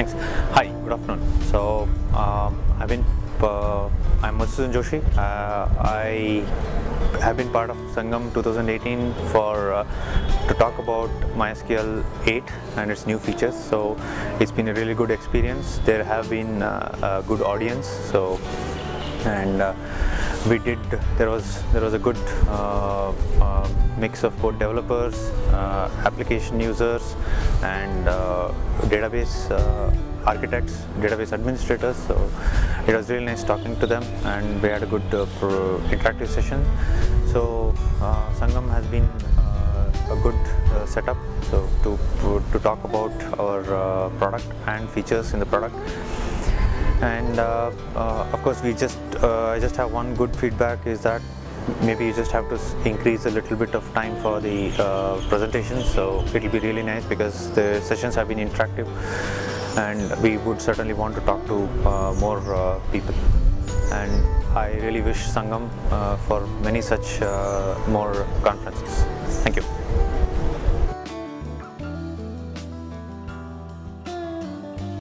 Thanks. Hi, good afternoon. So, um, I've been, uh, I'm Madhusudhan Joshi. Uh, I have been part of Sangam 2018 for uh, to talk about MySQL 8 and its new features. So, it's been a really good experience. There have been uh, a good audience. So, and uh, we did there was there was a good uh, uh, mix of both developers uh, application users and uh, database uh, architects database administrators. So it was really nice talking to them and we had a good uh, interactive session. So sangam has been a good uh, setup. So to to talk about our product and features in the product and uh, uh, of course we just uh, I just have one good feedback is that maybe you just have to increase a little bit of time for the uh, presentation so it will be really nice because the sessions have been interactive and we would certainly want to talk to uh, more people and I really wish Sangam for many such more conferences. Thank you.